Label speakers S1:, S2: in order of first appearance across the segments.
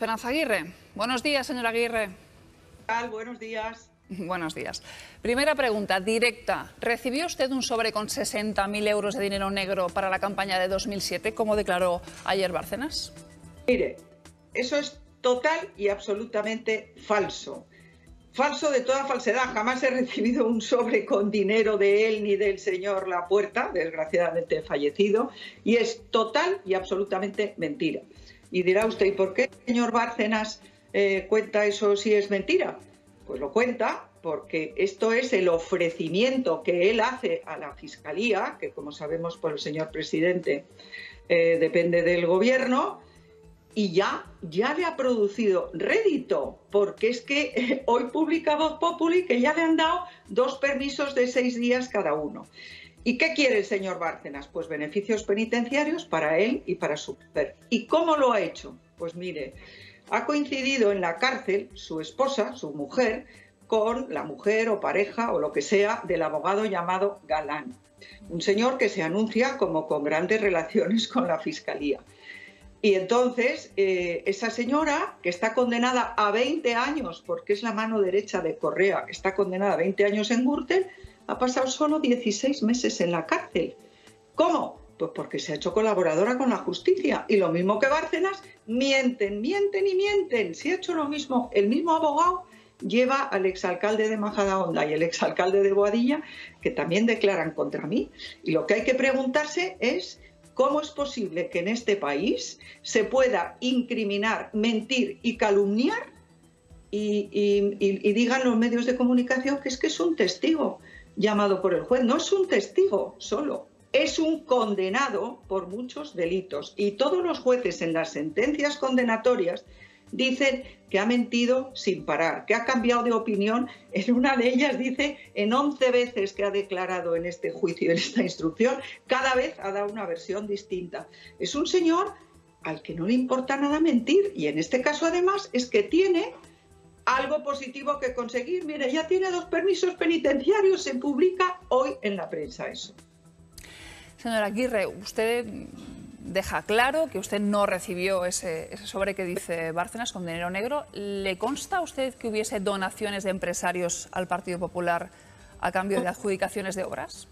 S1: Esperanza Aguirre. Buenos días, señora Aguirre.
S2: ¿Qué tal? Buenos días.
S1: Buenos días. Primera pregunta, directa. ¿Recibió usted un sobre con 60.000 euros de dinero negro para la campaña de 2007, como declaró ayer Bárcenas?
S2: Mire, eso es total y absolutamente falso. Falso de toda falsedad. Jamás he recibido un sobre con dinero de él ni del señor Lapuerta, desgraciadamente fallecido, y es total y absolutamente mentira. Y dirá usted, ¿y por qué el señor Bárcenas eh, cuenta eso si es mentira? Pues lo cuenta porque esto es el ofrecimiento que él hace a la Fiscalía, que como sabemos por el señor presidente eh, depende del gobierno, y ya, ya le ha producido rédito, porque es que eh, hoy publica Voz Populi que ya le han dado dos permisos de seis días cada uno. ¿Y qué quiere el señor Bárcenas? Pues beneficios penitenciarios para él y para su mujer. ¿Y cómo lo ha hecho? Pues mire, ha coincidido en la cárcel su esposa, su mujer, con la mujer o pareja o lo que sea del abogado llamado Galán, un señor que se anuncia como con grandes relaciones con la fiscalía. Y entonces, eh, esa señora, que está condenada a 20 años, porque es la mano derecha de Correa, está condenada a 20 años en Gürtel, ha pasado solo 16 meses en la cárcel. ¿Cómo? Pues porque se ha hecho colaboradora con la justicia. Y lo mismo que Bárcenas, mienten, mienten y mienten. Si ha hecho lo mismo el mismo abogado lleva al exalcalde de Majadahonda y el exalcalde de Boadilla, que también declaran contra mí. Y lo que hay que preguntarse es cómo es posible que en este país se pueda incriminar, mentir y calumniar y, digan los medios de comunicación que es que es un testigo llamado por el juez. No es un testigo solo, es un condenado por muchos delitos. Y todos los jueces en las sentencias condenatorias dicen que ha mentido sin parar, que ha cambiado de opinión. En una de ellas dice en 11 veces que ha declarado en este juicio, en esta instrucción, cada vez ha dado una versión distinta. Es un señor al que no le importa nada mentir y en este caso además es que tiene algo positivo que conseguir. Mire, ya tiene dos permisos penitenciarios, se publica hoy en la prensa eso.
S1: Señora Aguirre, usted deja claro que usted no recibió ese, sobre que dice Bárcenas con dinero negro. ¿Le consta a usted que hubiese donaciones de empresarios al Partido Popular a cambio de adjudicaciones de obras?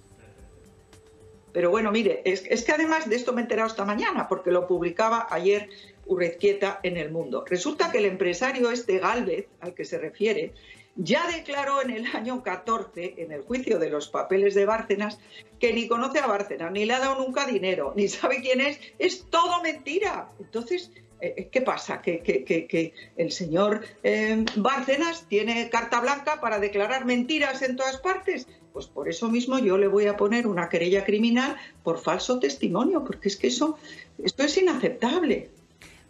S2: Pero bueno, mire, es, es que además de esto me he enterado esta mañana, porque lo publicaba ayer Urrezquieta en El Mundo. Resulta que el empresario este Galvez, al que se refiere, ya declaró en el año 14, en el juicio de los papeles de Bárcenas, que ni conoce a Bárcenas, ni le ha dado nunca dinero, ni sabe quién es. Es todo mentira. Entonces, eh, eh, ¿qué pasa? ¿Que, el señor eh, Bárcenas tiene carta blanca para declarar mentiras en todas partes? Pues por eso mismo yo le voy a poner una querella criminal por falso testimonio, porque es que eso, esto es inaceptable.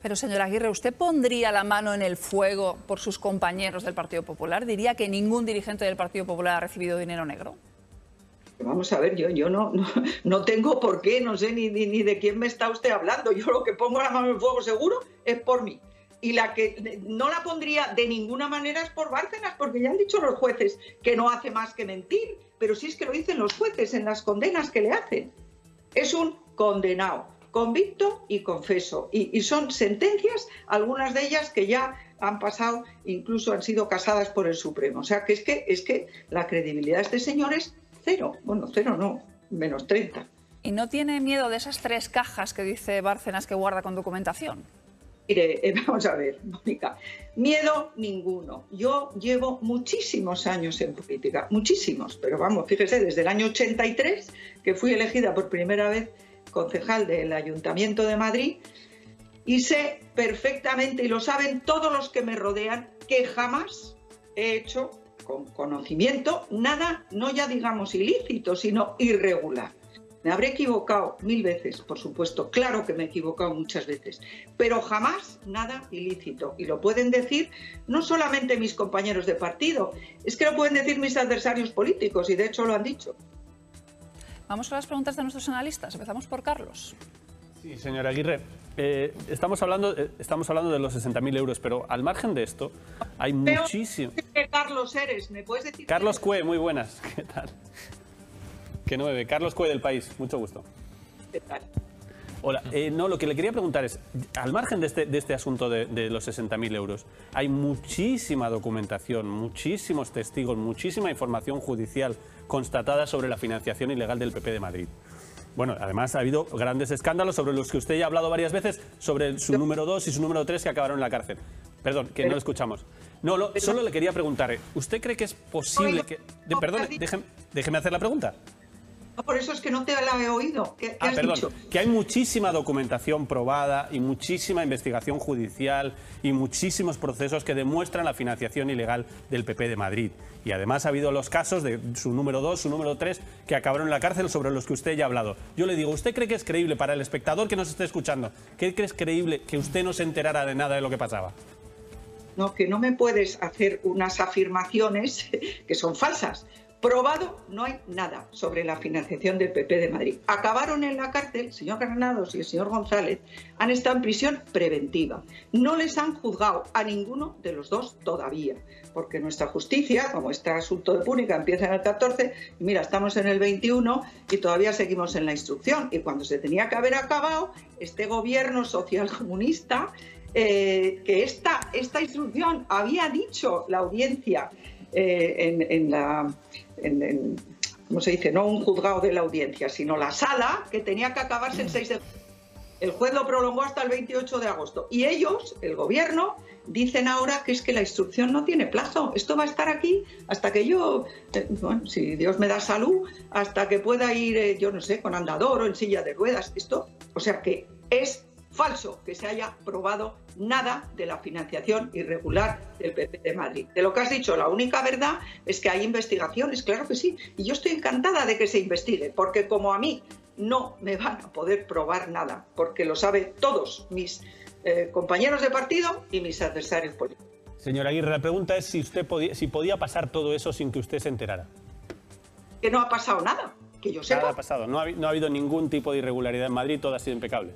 S1: Pero, señora Aguirre, ¿usted pondría la mano en el fuego por sus compañeros del Partido Popular? ¿Diría que ningún dirigente del Partido Popular ha recibido dinero negro?
S2: Vamos a ver, yo, yo no, no, tengo por qué, no sé ni, ni, de quién me está usted hablando. Yo lo que pongo la mano en el fuego seguro es por mí. Y la que no la pondría de ninguna manera es por Bárcenas, porque ya han dicho los jueces que no hace más que mentir. Pero sí es que lo dicen los jueces en las condenas que le hacen. Es un condenado convicto y confeso. Y, son sentencias, algunas de ellas que ya han pasado, incluso han sido casadas por el Supremo. O sea que es que, es que la credibilidad de este señor es cero. Bueno, cero no, menos 30.
S1: ¿Y no tiene miedo de esas tres cajas que dice Bárcenas que guarda con documentación?
S2: Mire, eh, vamos a ver, Mónica, miedo ninguno. Yo llevo muchísimos años en política, muchísimos, pero vamos, fíjese, desde el año 83, que fui elegida por primera vez concejal del Ayuntamiento de Madrid, y sé perfectamente, y lo saben todos los que me rodean, que jamás he hecho con conocimiento nada, no ya digamos ilícito, sino irregular. Me habré equivocado mil veces, por supuesto, claro que me he equivocado muchas veces, pero jamás nada ilícito. Y lo pueden decir no solamente mis compañeros de partido, es que lo pueden decir mis adversarios políticos y de hecho lo han dicho.
S1: Vamos a las preguntas de nuestros analistas. Empezamos por Carlos.
S3: Sí, señora Aguirre. Eh, estamos, hablando, eh, estamos hablando de los 60.000 euros, pero al margen de esto hay muchísimo...
S2: Carlos eres? ¿Me puedes decir?
S3: Carlos Cue, muy buenas. ¿Qué tal? Qué nueve. Carlos Cue del País, mucho gusto.
S2: ¿Qué tal?
S3: Hola, eh, no, lo que le quería preguntar es, al margen de este, de este asunto de, de los 60.000 euros, hay muchísima documentación, muchísimos testigos, muchísima información judicial constatada sobre la financiación ilegal del PP de Madrid. Bueno, además ha habido grandes escándalos sobre los que usted ya ha hablado varias veces, sobre su número 2 y su número 3 que acabaron en la cárcel. Perdón, que no lo escuchamos. No, lo- solo le quería preguntar, eh, ¿usted cree que es posible que... de- perdón, déjeme, déjeme hacer la pregunta.
S2: No, por eso es que no te la he oído. ¿Qué, qué
S3: Ah,
S2: has
S3: perdón,
S2: dicho?
S3: que hay muchísima documentación probada y muchísima investigación judicial y muchísimos procesos que demuestran la financiación ilegal del PP de Madrid. Y además ha habido los casos de su número 2, su número 3, que acabaron en la cárcel sobre los que usted ya ha hablado. Yo le digo, ¿usted cree que es creíble para el espectador que nos esté escuchando? ¿Cree que es creíble que usted no se enterara de nada de lo que pasaba?
S2: No, que no me puedes hacer unas afirmaciones que son falsas. Probado no hay nada sobre la financiación del PP de Madrid. Acabaron en la cárcel, el señor Granados y el señor González han estado en prisión preventiva. No les han juzgado a ninguno de los dos todavía, porque nuestra justicia, como este asunto de Púnica empieza en el 14, y mira, estamos en el 21 y todavía seguimos en la instrucción. Y cuando se tenía que haber acabado, este gobierno social comunista eh, que esta, esta instrucción había dicho la audiencia eh, en, en la. En, ¿Cómo se dice? No un juzgado de la audiencia, sino la sala, que tenía que acabarse el 6 de el juez lo prolongó hasta el 28 de agosto. Y ellos, el gobierno, dicen ahora que es que la instrucción no tiene plazo. Esto va a estar aquí hasta que yo, eh, bueno, si Dios me da salud, hasta que pueda ir, eh, yo no sé, con andador o en silla de ruedas. Esto, o sea que es falso que se haya probado nada de la financiación irregular del PP de Madrid. De lo que has dicho, la única verdad es que hay investigaciones, claro que sí. Y yo estoy encantada de que se investigue, porque como a mí no me van a poder probar nada, porque lo saben todos mis eh, compañeros de partido y mis adversarios políticos.
S3: Señora Aguirre, la pregunta es si, usted podía, si podía pasar todo eso sin que usted se enterara.
S2: Que no ha pasado nada, que yo
S3: Nada
S2: sepa,
S3: ha pasado, no ha, no ha habido ningún tipo de irregularidad en Madrid, todo ha sido impecable.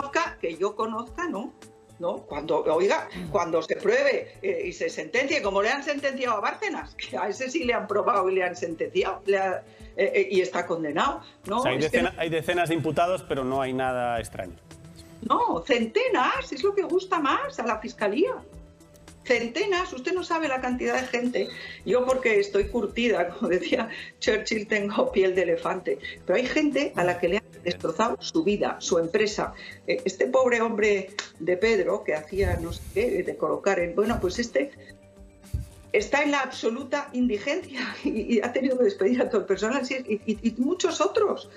S2: Conozca, que yo conozca, no. No, cuando, oiga, cuando se pruebe eh, y se sentencie, como le han sentenciado a Bárcenas, que a ese sí le han probado y le han sentenciado le ha- eh, eh, y está condenado. No,
S3: O sea, hay, decena- hay decenas de imputados, pero no hay nada extraño.
S2: no, centenas, es lo que gusta más a la fiscalía. Centenas, usted no sabe la cantidad de gente. Yo porque estoy curtida, como decía Churchill, tengo piel de elefante. Pero hay gente a la que le han destrozado su vida, su empresa. Eh, Este pobre hombre de Pedro que hacía no sé qué, de colocar en... Bueno, pues este está en la absoluta indigencia y, y ha tenido que despedir a todo el personal y- y muchos otros.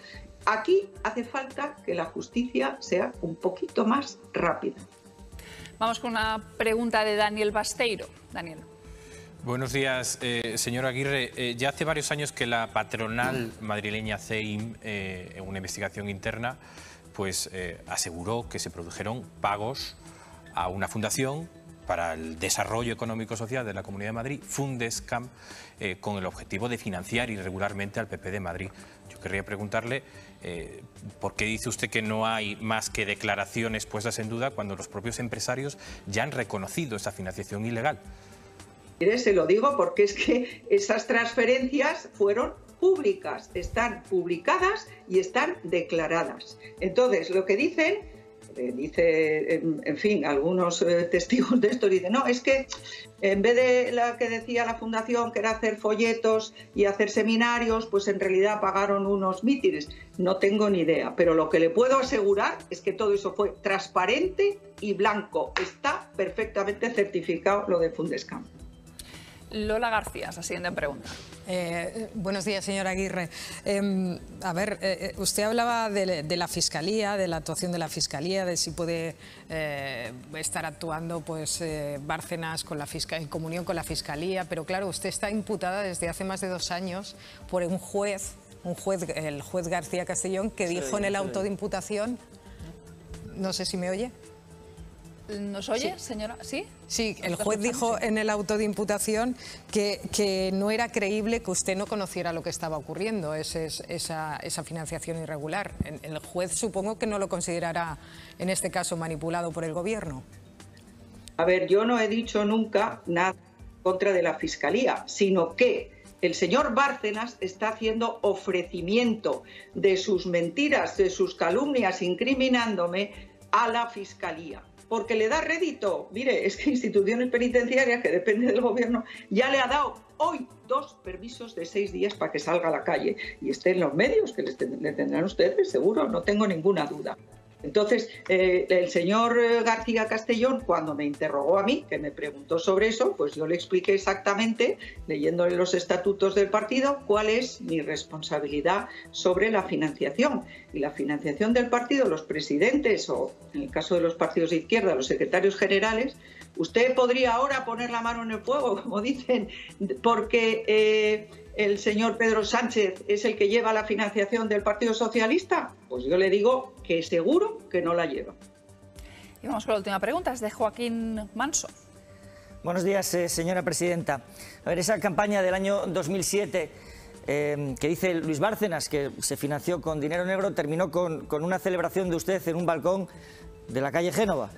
S2: Aquí hace falta que la justicia sea un poquito más rápida.
S1: Vamos con una pregunta de Daniel Basteiro. Daniel.
S4: Buenos días, eh, señor Aguirre. Eh, ya hace varios años que la patronal madrileña CEIM, eh, en una investigación interna, pues aseguró que se produjeron pagos a una fundación para el desarrollo económico social de la Comunidad de Madrid, Fundescam, con el objetivo de financiar irregularmente al PP de Madrid. Yo querría preguntarle por qué dice usted que no hay más que declaraciones puestas en duda cuando los propios empresarios ya han reconocido esa financiación ilegal.
S2: Se lo digo porque es que esas transferencias fueron públicas, están publicadas y están declaradas. Entonces, lo que dicen, eh, dice, en, fin, algunos eh, testigos de esto dicen, no, es que en vez de la que decía la fundación, que era hacer folletos y hacer seminarios, pues en realidad pagaron unos mítines. No tengo ni idea, pero lo que le puedo asegurar es que todo eso fue transparente y blanco. Está perfectamente certificado lo de Fundescam.
S1: Lola García, la siguiente pregunta.
S5: Eh, buenos días, señora Aguirre. Eh, a ver, eh, usted hablaba de, de, la Fiscalía, de la actuación de la Fiscalía, de si puede eh, estar actuando pues, eh, Bárcenas con la en comunión con la Fiscalía, pero claro, usted está imputada desde hace más de dos años por un juez, un juez el juez García Castellón, que dijo en el auto de imputación, no sé si me oye.
S1: ¿Nos oye, sí. señora? ¿Sí?
S5: Sí, el juez dijo en el auto de imputación que, que, no era creíble que usted no conociera lo que estaba ocurriendo, ese, esa, esa, financiación irregular. El juez supongo que no lo considerará, en este caso, manipulado por el Gobierno.
S2: A ver, yo no he dicho nunca nada contra de la Fiscalía, sino que El señor Bárcenas está haciendo ofrecimiento de sus mentiras, de sus calumnias, incriminándome a la Fiscalía porque le da rédito. Mire, es que instituciones penitenciarias, que depende del gobierno, ya le ha dado hoy dos permisos de seis días para que salga a la calle y esté en los medios, que le tendrán ustedes, seguro, no tengo ninguna duda. Entonces, eh, el señor eh, García Castellón, cuando me interrogó a mí, que me preguntó sobre eso, pues yo le expliqué exactamente, leyéndole los estatutos del partido, cuál es mi responsabilidad sobre la financiación. Y la financiación del partido, los presidentes o, en el caso de los partidos de izquierda, los secretarios generales, usted podría ahora poner la mano en el fuego, como dicen, porque... Eh, el señor Pedro Sánchez es el que lleva la financiación del Partido Socialista? Pues yo le digo que seguro que no la lleva.
S1: Y vamos con la última pregunta, es de Joaquín Manso.
S6: Buenos días, eh, señora presidenta. A ver, esa campaña del año 2007 eh, que dice Luis Bárcenas, que se financió con dinero negro, terminó con, con una celebración de usted en un balcón de la calle Génova.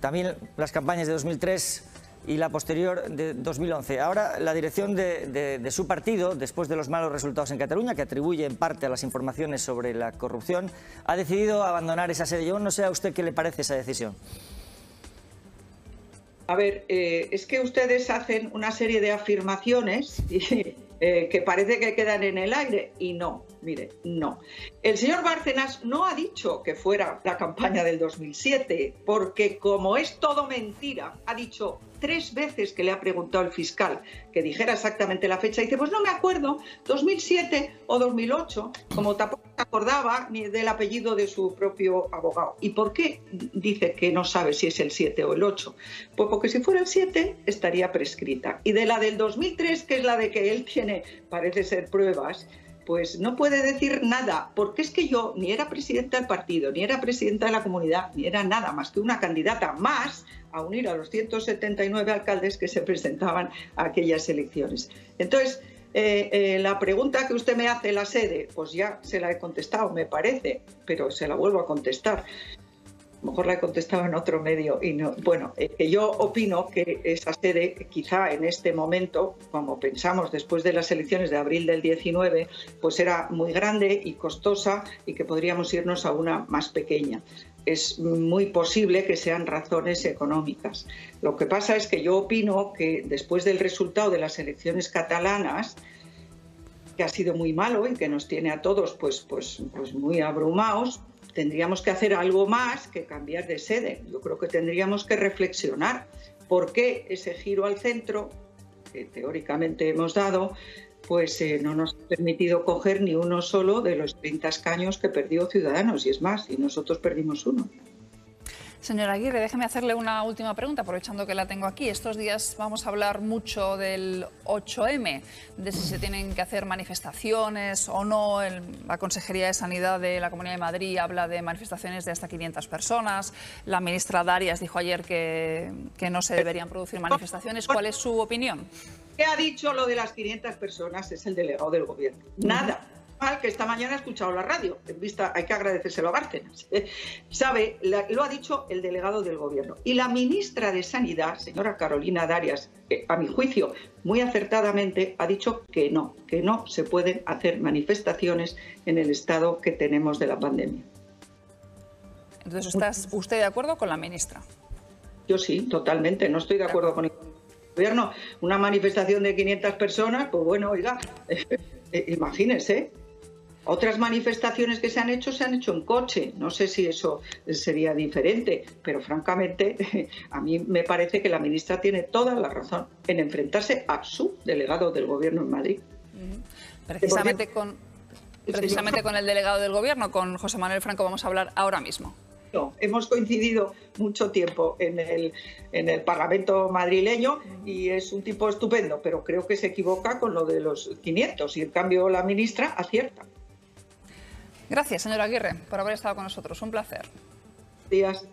S6: También las campañas de 2003 y la posterior de 2011. Ahora, la dirección de, su partido, después de los malos resultados en Cataluña, que atribuye en parte a las informaciones sobre la corrupción, ha decidido abandonar esa sede. Yo no sé a usted qué le parece esa decisión.
S2: A ver, eh, es que ustedes hacen una serie de afirmaciones eh, que parece que quedan en el aire y no, mire, no. El señor Bárcenas no ha dicho que fuera la campaña del 2007, porque como es todo mentira, ha dicho tres veces que le ha preguntado el fiscal que dijera exactamente la fecha, dice, pues no me acuerdo, 2007 o 2008, como tampoco se acordaba ni del apellido de su propio abogado. ¿Y por qué dice que no sabe si es el 7 o el 8? Pues porque si fuera el 7 estaría prescrita. Y de la del 2003, que es la de que él tiene, parece ser pruebas, pues no puede decir nada, porque es que yo ni era presidenta del partido, ni era presidenta de la comunidad, ni era nada más que una candidata más a unir a los 179 alcaldes que se presentaban a aquellas elecciones. Entonces, eh, eh, la pregunta que usted me hace, la sede, pues ya se la he contestado, me parece, pero se la vuelvo a contestar lo mejor la he contestado en otro medio y no. Bueno, eh, yo opino que esa sede, quizá en este momento, como pensamos después de las elecciones de abril del 19, pues era muy grande y costosa y que podríamos irnos a una más pequeña. Es muy posible que sean razones económicas. Lo que pasa es que yo opino que después del resultado de las elecciones catalanas, que ha sido muy malo y que nos tiene a todos pues, pues, pues muy abrumados, tendríamos que hacer algo más que cambiar de sede. Yo creo que tendríamos que reflexionar por qué ese giro al centro, que teóricamente hemos dado, pues eh, no nos ha permitido coger ni uno solo de los 30 escaños que perdió Ciudadanos, y es más, y nosotros perdimos uno.
S1: Señora Aguirre, déjeme hacerle una última pregunta, aprovechando que la tengo aquí. Estos días vamos a hablar mucho del 8M, de si se tienen que hacer manifestaciones o no. la Consejería de Sanidad de la Comunidad de Madrid habla de manifestaciones de hasta 500 personas. La ministra Darias dijo ayer que, que no se deberían producir manifestaciones. ¿Cuál es su opinión?
S2: ¿Qué ha dicho lo de las 500 personas? Es el delegado del Gobierno. Nada que esta mañana ha escuchado la radio, en vista, hay que agradecérselo a Bárcenas. Sabe, lo ha dicho el delegado del gobierno. Y la ministra de Sanidad, señora Carolina Darias, a mi juicio, muy acertadamente, ha dicho que no, que no se pueden hacer manifestaciones en el estado que tenemos de la pandemia.
S1: Entonces, ¿está usted de acuerdo con la ministra?
S2: Yo sí, totalmente. No estoy de acuerdo con el gobierno. Una manifestación de 500 personas, pues bueno, oiga, eh, imagínese. Otras manifestaciones que se han hecho se han hecho en coche. No sé si eso sería diferente, pero francamente a mí me parece que la ministra tiene toda la razón en enfrentarse a su delegado del gobierno en Madrid.
S1: Precisamente con, precisamente con el delegado del gobierno, con José Manuel Franco, vamos a hablar ahora mismo.
S2: No, hemos coincidido mucho tiempo en el, en el Parlamento madrileño y es un tipo estupendo, pero creo que se equivoca con lo de los 500 y en cambio la ministra acierta.
S1: Gracias, señora Aguirre, por haber estado con nosotros. Un placer.
S2: Días.